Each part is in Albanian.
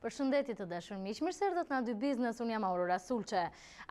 Përshëndetje të dashur miq, mirë se erdhët në D Biznes, unë jam Aurora Sulçe.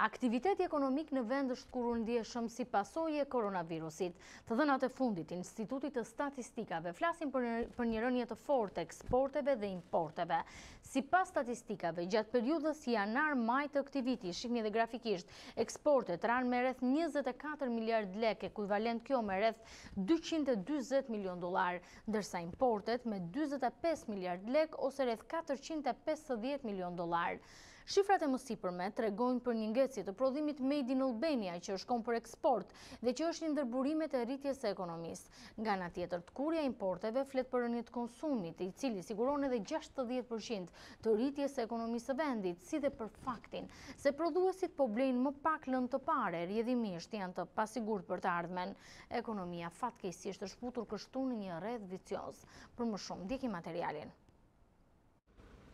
Aktiviteti ekonomik në vend është tkurrur ndjeshëm si pasojë e koronavirusit. Të dhënat e fundit të Institutit të Statistikave, flasin për një rënie të fortë të eksporteve dhe importeve. Sipas statistikave, gjatë periudhës janar-maj të këtij viti, shikni dhe grafikisht, Eksportet ranë me rreth njëzet e katër miliardë lekë, ekuivalent kjo me rreth dyqind e dyzet milionë dollarë, ndërsa importet me dyzet e pesë miliardë lekë ose rreth katërqind e pesëdhjetë milionë dollarë. Shifrat e mësipërme tregojnë për një ngecje të prodhimit Made in Albania që shkon për eksport dhe që është një ndër burimet e rritjes së ekonomisë. Nga ana tjetër, tkurrja e importeve flet për rënie të konsumit, i cili siguron edhe gjashtëdhjetë për qind të rritjes së ekonomisë së vendit, si dhe për faktin se prodhuesit po blejnë më pak lëndë të parë, rrjedhimisht janë të pasigurt për të ardhmen. Ekonomia fatkeqësisht është futur kështu në një rreth vicioz. Për më shumë, ndjekim materialin.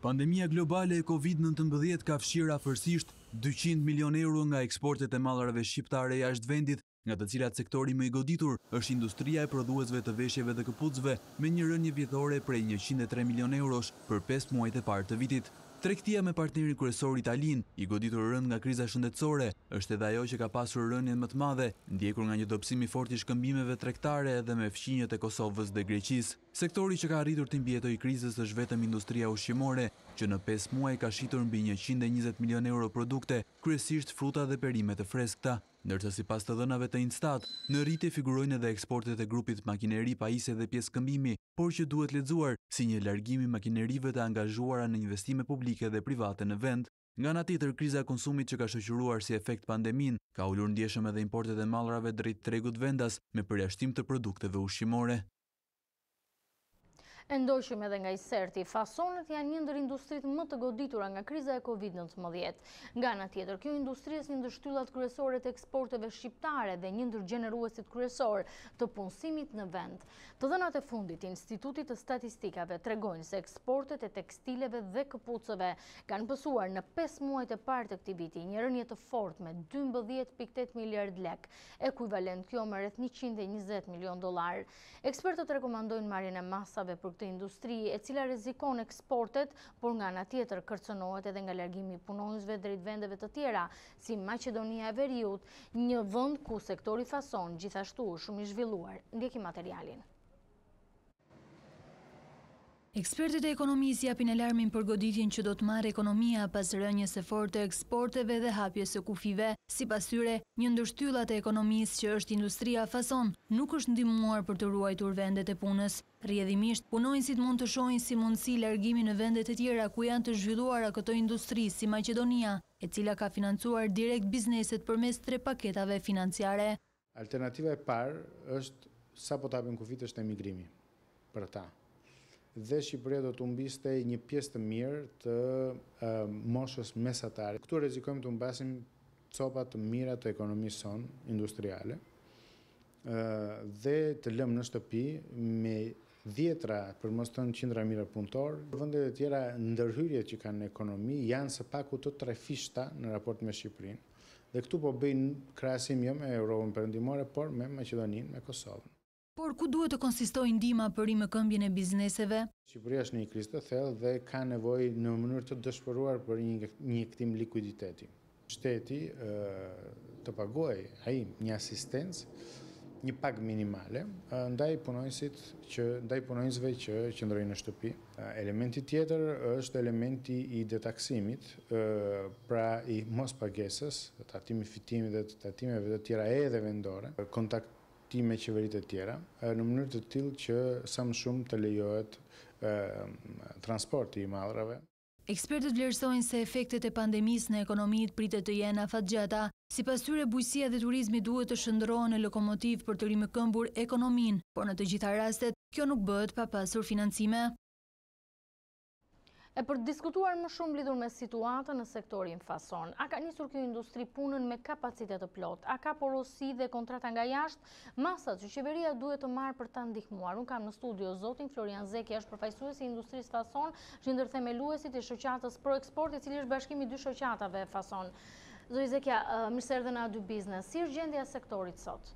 Pandemia globale e Covid nëntëmbëdhjetë ka fshirë afërsisht dyqind milionë euro nga eksportet e mallrave shqiptare jashtë vendit nga të cilat sektori më i goditur është industria e prodhuesve të veshjeve dhe këpucëve me një rënie vjetore prej njëqind e tre milionë eurosh për pesë muajt e parë të vitit. Tregtia me partnerin kryesor Italinë, i goditur rëndë nga kriza shëndetësore, është edhe ajo që ka pasur rënien më të madhe, ndjekur nga një dobësim i fortë i shkëmbimeve tregtare edhe me fqinjët e Kosovës dhe Greqisë. Sektori që ka arritur t'i mbijetojë krizës është vetëm industria ushqimore, që në pesë muaj ka shitur mbi njëqind e njëzet milionë euro produkte, kryesisht fruta dhe perime të freskëta. Ndërsa sipas të dhënave të INSTAT, në rritje figurojnë edhe eksportet e grupit makineri, pajisje dhe pjesë këmbimi, por që duhet lexuar si një largim i makinerive të angazhuara në investime publike dhe private në vend. Nga ana tjetër, kriza e konsumit që ka shoqëruar si efekt pandeminë, ka ulur ndjeshëm edhe importet e mallrave drejt tregut vendas, me përjashtim të produkteve ushqimore. E ndoqëm edhe nga inserti. Fasonet janë një ndër industritë më të goditura nga kriza e Covid nëntëmbëdhjetë. Nga ana tjetër, kjo industri është një ndër shtyllat kryesore të eksporteve shqiptare dhe një ndër gjeneruesit kryesorë të punësimit në vend. Të dhënat e fundit të Institutit të Statistikave tregojnë se eksportet e tekstileve dhe këpucëve kanë pësuar në pesë muajt e parë të këtij viti një rënie të fortë me dymbëdhjetë pikë tetë miliardë lekë, ekuivalent kjo me rreth njëqind e njëzet milionë dollarë. Ekspertët rekomandojnë marrjen e masave për këtë industri, e cila rrezikon eksportet, por nga ana tjetër kërcënohet edhe nga largimi i punonjësve drejt vendeve të tjera, si Maqedonia e Veriut, një vend ku sektori fason gjithashtu është shumë i zhvilluar. Ndjekim materialin. Ekspertët e ekonomisë japin alarmin për goditjen që do të marrë ekonomia pas rënies së fortë të eksporteve dhe hapjes së kufijve. Sipas tyre, një ndër shtyllat e ekonomisë që është industria fason, nuk është ndihmuar për të ruajtur vendet e punës. Rrjedhimisht, punonjësit mund të shohin si mundësi largimin në vendet e tjera ku janë të zhvilluara këto industri si Maqedonia, e cila ka financuar direkt bizneset përmes tre paketave financiare. Alternativa e parë është sapo të hapen kufijtë është emigrimi për ta. Dhe Shqipëria do të humbiste një pjesë të mirë të moshës mesatare. Këtu rrezikojmë të humbasim copa të mira të ekonomisë sonë industriale dhe të lëmë në shtëpi me dhjetëra, për mos të thënë qindra mijëra punëtorë. Vendet e tjera ndërhyrjet që kanë në ekonomi janë së paku të trefishta në raport me Shqipërinë. Dhe këtu po bëj krahasim jo me Europën Perëndimore, por me Maqedoninë, me Kosovën. Por ku duhet të konsistojë ndihma për rimëkëmbjen e bizneseve? Shqipëria është në një krizë të thellë dhe ka nevojë në mënyrë të dëshpëruar për një injektim likuiditeti. Shteti të paguajë ai një asistencë, një pagë minimale ndaj punonjësve që qëndrojnë në shtëpi. Elementi tjetër është elementi i detaksimit, pra i mospagesës së tatim-fitimit dhe të tatimeve të tjera edhe vendore, kontakti me qeveritë e tjera, në mënyrë të tillë që sa më shumë të lejohet transporti i mallrave. Ekspertët vlerësojnë se efektet e pandemisë në ekonomi pritet të jenë afatgjata. Sipas tyre, bujqësia dhe turizmi duhet të shndërrohen në lokomotivë për të rimëkëmbur ekonominë, por në të gjitha rastet, kjo nuk bëhet pa pasur financime. E për të diskutuar më shumë lidhur me situatën në sektorin fason, a ka nisur kjo industri punën me kapacitet të plotë, a ka porosi dhe kontrata nga jashtë, masat që qeveria duhet të marrë për ta ndihmuar. Unë kam në studio zotin Florian Zekja, është përfaqësues i industrisë fason, është një ndër themeluesit e shoqatës Pro Eksport, e cila është bashkim i dy shoqatave fason. Zoti Zekja, mirë se erdhët në A2 Biznes. Si është gjendja e sektorit sot?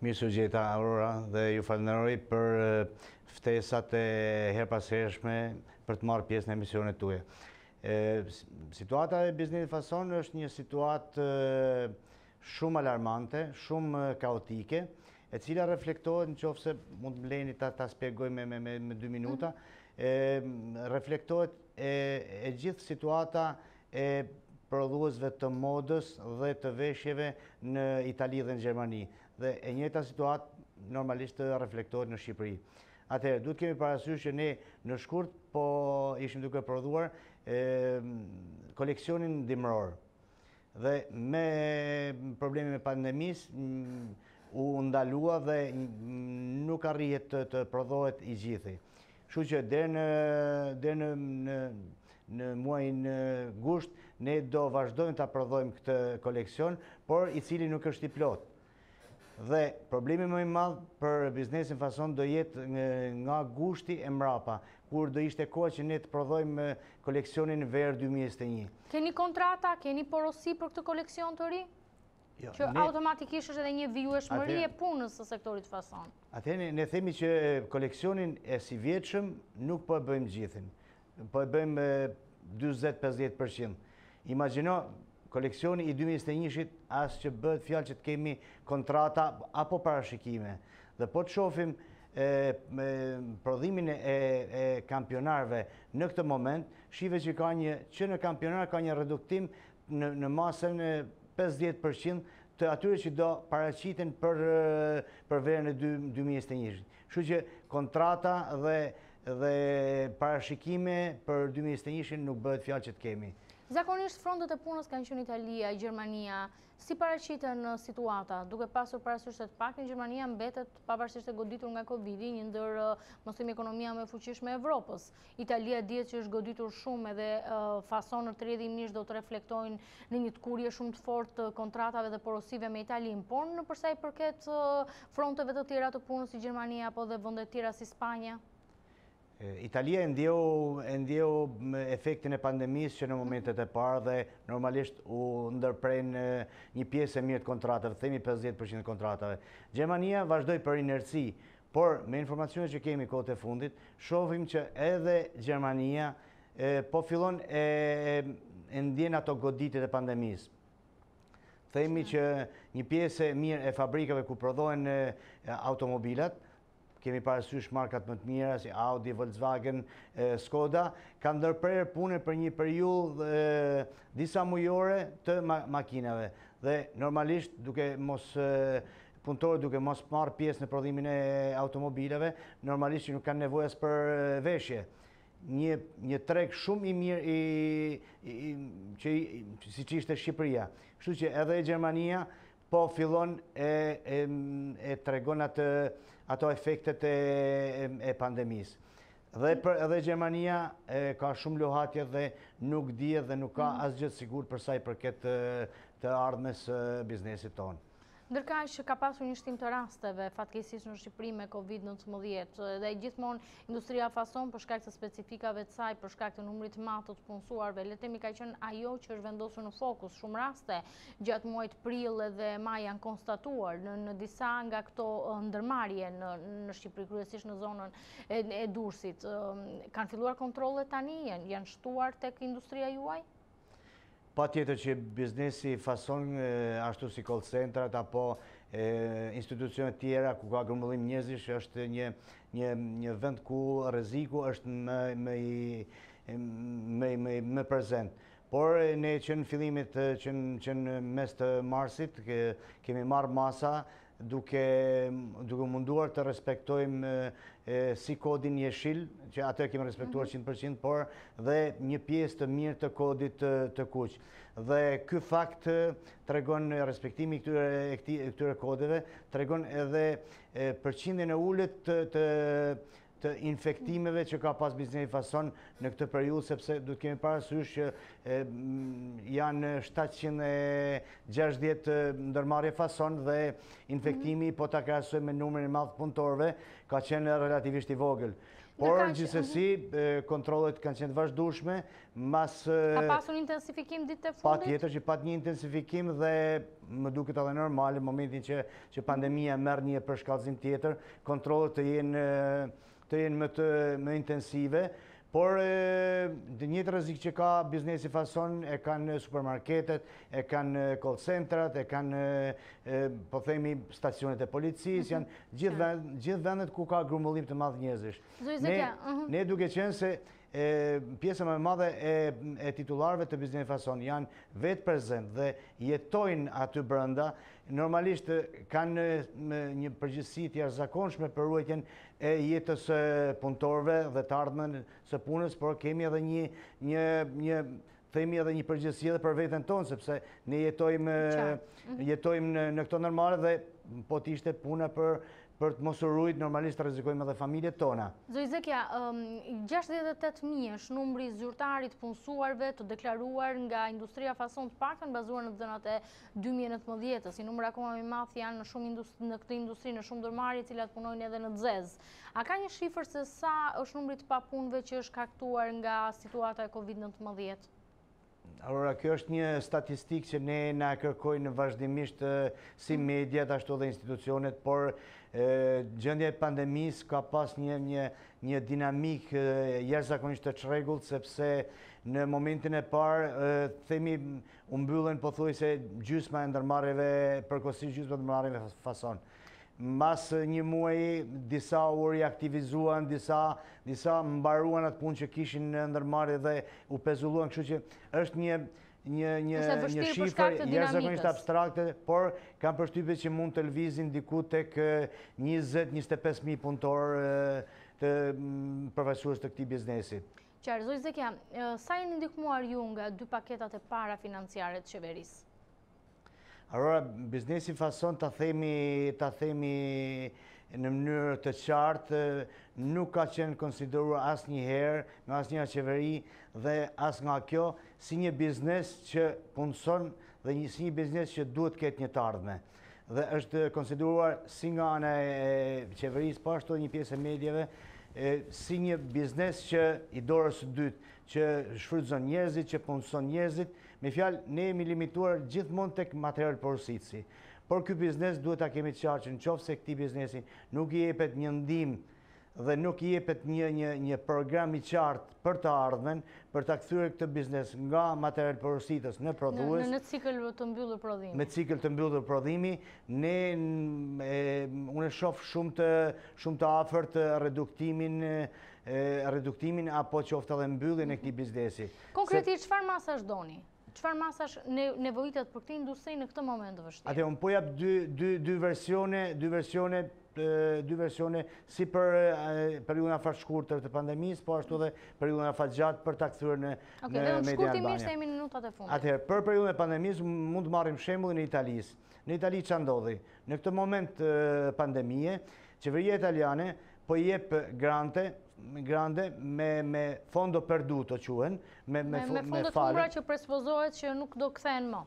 Mirë se u gjeta Aurora dhe ju falënderoj për ftesat e herëpashershme për të marrë pjesë në emisionet tuaja. Situata e biznesit fason është një situatë shumë alarmante, shumë kaotike, e cila reflektohet në qoftë se mund të më lini ta ta spjegoj me, me, me, dy minuta, mhm. reflektohet e, e gjithë situata e prodhuesve të modës dhe të veshjeve në Itali dhe në Gjermani. Dhe e njëta situatë normalisht reflektohet në Shqipëri. Atëherë, duhet kemi parasysh që ne në shkurt po ishim duke prodhuar koleksionin dimëror. Dhe me problemin e pandemisë u ndalua dhe nuk arrihet të të prodhohet i gjithi. Kështu që deri në deri në në në muajin gusht ne do vazhdojmë ta prodhojmë këtë koleksion, por i cili nuk është i plotë. Dhe problemi më i madh për biznesin fason do jetë nga gushti e mbrapa, kur do ishte koha që ne të prodhojmë koleksionin verë dy mijë e njëzet e një. Keni kontrata, keni porosi për këtë koleksion të ri? Jo, që automatikisht është edhe një vijueshmëri e punës së sektorit fason. Atëherë ne themi që koleksionin e sivjetshëm nuk po e bëjmë gjithin. Po e bëjmë me dyzet, pesëdhjetë për qind. Imagjino, koleksioni i dy mijë e njëzet e njëshit, as që bëhet fjalë që të kemi kontrata apo parashikime. Dhe po të shohim prodhimin e kampionarëve në këtë moment, shihet që ka një që në kampionar ka një reduktim në masën e pesëdhjetë për qind të atyre që do paraqiten për verën e dy mijë e njëzet e njëshit. Kështu që kontrata dhe dhe parashikime për 2021-shin nuk bëhet fjalë që të kemi. Zakonisht frontet e punës kanë qenë Italia, Gjermania, si paraqiten në situata, duke pasur parasysh se të paktën Gjermania mbetet pavarësisht e goditur nga Covid-i, një ndër mos themi ekonomia më e fuqishme e Evropës. Italia dihet që është goditur shumë edhe fasonët rrjedhimisht do të reflektojnë në një tkurrje shumë të fortë të kontratave dhe porosive me Italinë, por në përsa i përket fronteve të tjera të punës si Gjermania apo dhe vendet e tjera si Spanja? Italia e ndjeu efektin e pandemisë që në momentet e parë dhe normalisht u ndërprenë një pjesë e mirë e kontratave, të themi 50% të kontratave. Gjermania vazhdoi për inerci, Por, me informacionet që kemi kohët e fundit, shohim që edhe Gjermania po fillon e ndjen ato goditjet e pandemisë. Themi që një pjesë e mirë e fabrikave ku prodhohen automobilet, kemi parasysh markat më të mira si Audi, Volkswagen, Skoda, kanë ndërprerë punën për një periudhë disa mujore të makinave. Dhe normalisht duke mos punëtorët duke mos marrë pjesë në prodhimin e automobileve, normalisht që nuk kanë nevojë as për veshje. Një një treg shumë i mirë i, i, i që siç ishte Shqipëria. Kështu që edhe e Gjermania po fillon e e, e tregon atë ato efektet e e pandemisë. Dhe për edhe Gjermania e, ka shumë luhatje dhe nuk dihet dhe nuk ka mm. asgjë të sigurt për sa i përket të ardhmes së biznesit tonë. Ndërkaq, ka pasur një shtim të rasteve, fatkeqësisht, në Shqipëri me Covid nëntëmbëdhjetë, dhe gjithmonë industria fason për shkak të specifikave të saj, për shkak të numrit të madh të të punësuarve, le të themi ka qenë ajo që është vendosur në fokus. Shumë raste gjatë muajit prill dhe maj janë konstatuar në në disa nga këto ndërmarrje në në Shqipëri, kryesisht në zonën e Durrësit. Kanë filluar kontrollet tani, janë shtuar tek industria juaj? Patjetër që biznesi fason ashtu si call centrat apo institucionet e tjera ku ka grumbullim njerëzish është një vend ku rreziku është më prezent. Por ne që në fillim që në mes të marsit kemi marrë masa duke duke u munduar të respektojmë si kodin jeshil, që atë e kemi respektuar 100%, mhm, por dhe një pjesë të mirë të kodit të kuq. Dhe ky fakt tregon respektimi i këtyre e këtyre kodeve, tregon edhe përqindjen e ulët të të infektimeve që ka pas biznesi fason në këtë periudhë, sepse duhet të kemi parasysh që janë 760 ndërmarrje fason dhe infektimi po ta krahasojmë me numrin e madh të punëtorëve, ka qenë relativisht i vogël. Por, gjithsesi, kontrollet kanë qenë të vazhdueshme, Ka pasur intensifikim ditët e fundit? Patjetër që ka pas një intensifikim dhe më duket edhe normal në momentin që pandemija merr një përshkallëzim tjetër, kontrollet të jenë më të më intensive, por të njëjtin rrezik që ka biznesi fason e kanë supermarketet, e kanë call centrat, e kanë po themi stacionet e policisë, janë gjithë vendet ku ka grumbullim të madh njerëzish. Ne duke qenë se pjesa më e madhe e e titullarëve të biznesit fason janë vetë prezent dhe jetojnë aty brenda, normalisht kanë një përgjegjësi të jashtëzakonshme për ruajtjen e jetës së punëtorëve dhe të ardhmen së punës, por kemi edhe një një një themi edhe një përgjegjësi edhe për veten tonë, sepse ne jetojmë jetojmë në këto ndërmarrje dhe po të ishte puna për për të mos u ruajt, normalisht do rrezikojmë edhe familjet tona. Zoti Zekja, 68 mijë është numri zyrtar i të punësuarve të deklaruar nga industria fason të paktën bazuar në të dhënat e 2019-s. Një numër akoma më i madh janë në shumë industri, në këtë industri në shumë ndërmarrje, të cilat punojnë edhe në të zezë. A ka një shifër se sa është numri i të papunëve që është shkaktuar nga situata e Covid nëntëmbëdhjetë? Aurora, kjo është një statistikë që ne na e kërkojnë vazhdimisht si mm. mediat ashtu dhe institucionet, por gjendja e pandemisë ka pas një një një dinamikë jashtëzakonisht të çrregullt sepse në momentin e parë themi u mbyllën pothuajse gjysma e ndërmarrjeve përkohësisht gjysma e ndërmarrjeve fason. Mbas një muaji, disa u riaktivizuan, disa, disa mbaruan atë punë që kishin në ndërmarrje dhe u pezulluan, kështu që është një një një një shifër jashtëzakonisht abstrakte, por kam përshtypje që mund të lëvizin diku tek 20-25 mijë punëtorë të mm, përfaqësues të këtij biznesi. Qartë, Zoti Zekja, sa jeni ndihmuar ju nga dy paketat e para financiare të qeverisë? Aurora, biznesi fason ta themi, ta themi në mënyrë të qartë, nuk ka qenë konsideruar asnjëherë, në asnjë qeveri dhe as nga kjo, si një biznes që punëson dhe një, si një biznes që duhet të ketë një të ardhme. Dhe është konsideruar si nga ana e qeverisë, po ashtu një pjesë e mediave, si një biznes që i dorës së dytë, që shfrytëzon njerëzit, që punëson njerëzit, Me një fjalë, ne jemi limituar gjithmonë tek material porositësi. Por ky biznes duhet ta kemi të qartë që në qoftë se këtij biznesi nuk i jepet një ndihmë dhe nuk i jepet një një një program i qartë për të ardhmen, për ta kthyer këtë biznes nga material porositës në prodhues. Në në cikël të mbyllur prodhimi. Me cikël të mbyllur prodhimi, ne unë e shoh shumë të shumë të afërt reduktimin reduktimin apo qoftë edhe mbylljen e këtij biznesi. Konkretisht, çfarë masash doni? Çfarë masash nevojiten për këtë industri në këtë moment të vështirë? Atëherë, unë po jap dy versione, dy versione, dy versione, si për periudhën afatshkurtër të pandemisë, po ashtu dhe periudhën afatgjatë për ta kthyer në Made in Albania. Ok, dhe shkurtimisht se jemi në minutat e fundit. Atëherë, për periudhën e pandemisë, mund të marrim shembullin e Italisë. Në Itali ça ndodhi? Në këtë moment pandemije, qeveria italiane po jep grante, grante me me fondo perduto quhen, me me me fonde të humbura që presupozohet që nuk do kthehen më.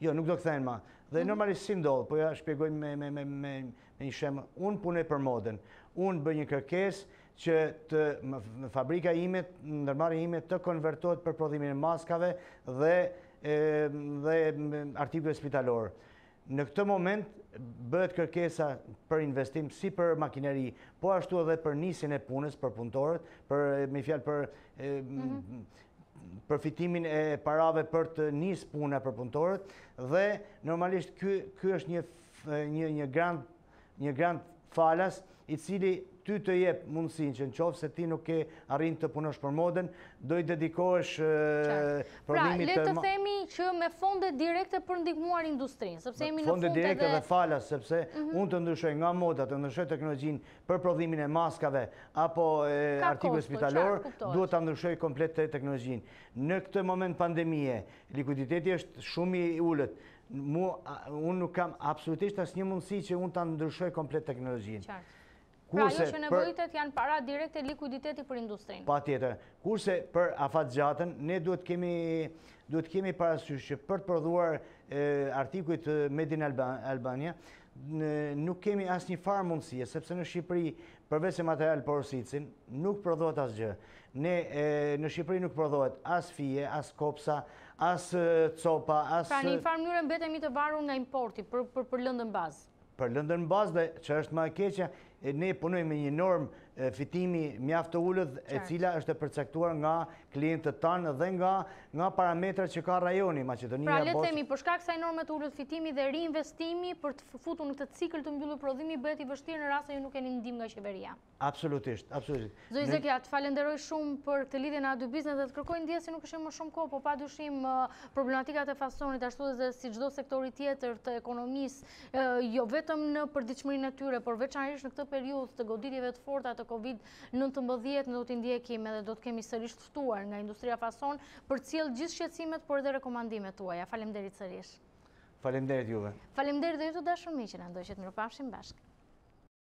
Jo, nuk do kthehen më. Dhe mhm. normalisht si ndodh, po jua shpjegoj me me me me me një shem. Unë punoj për modën. Unë bëj një kërkesë që të fabrika ime, ndërmarrja ime të konvertohet për prodhimin e maskave dhe e, dhe artikujve spitalorë. Në këtë moment bëhet kërkesa për investim si për makineri, po ashtu edhe për nisjen e punës për punëtorët, për me një fjalë për mhm. përfitimin e parave për të nis puna për punëtorët dhe normalisht ky ky është një një një grant një grant falas, i cili ty të jep mundësinë që në qoftë se ti nuk ke arrit të punosh për modën, do i dedikohesh prodhimit të... Pra, le të themi që me fonde direkte për ndihmuar industrinë, sepse jemi në fonde dhe... Fonde direkte dhe falas, sepse mhm. unë të ndryshoj nga moda, të ndryshoj teknologjinë për prodhimin e maskave, apo artikujve spitalorë, duhet ta ndryshoj komplet teknologjinë. Në këtë moment pandemie, likuditeti është shumë i ulët, Unë nuk kam absolutisht asnjë mundësi që unë ta ndryshoj komplet teknologjinë. Qartë. Pra ajo që nevojitet janë para direkte likuiditeti për industrinë. Patjetër. Kurse për afatgjatën, ne duhet kemi, duhet të kemi parasysh që për të prodhuar artikujt Made in Albania, Nuk kemi asnjë farë mundësie, sepse në Shqipëri, përveçse me material porositësi, nuk prodhohet asgjë. Ne, në Shqipëri nuk prodhohet as fije, as kopsa, as copa, as... Pra, në një farë mënyre mbetemi të varur nga importi, për lëndën bazë. Për lëndën bazë dhe, që është më e keqja, Ne punojmë me një normë fitimi mjaft të ulët, e cila është e përcaktuar nga klientët tanë dhe nga nga parametrat që ka rajoni, Maqedonia, Bosnja. Pra le të themi, për shkak të kësaj norme të ulët fitimi dhe riinvestimi për të futur në këtë cikël të mbyllur prodhimi bëhet i vështirë në rast se ju nuk keni ndihmë nga qeveria. Absolutisht, absolutisht. Zoti Zekja, të falënderoj shumë për këtë lidhje në A2 Biznes dhe të kërkoj ndjesë se nuk kishim më shumë kohë, po pa dyshim problematikat e fasonit, ashtu dhe si çdo sektori tjetër të ekonomisë, jo vetëm në përditshmërinë e tyre, por veçanërisht në këtë periudhë të goditjeve të forta të COVID-19, ne do t'i ndjekim edhe do të kemi sërish të ftuar nga industria fason, për të sjellë gjithë shqetësimet, por edhe rekomandimet tuaja. Faleminderit sërish. Faleminderit juve. Faleminderit dhe ju të dashur miq që na ndoqët, mirupafshim bashkë.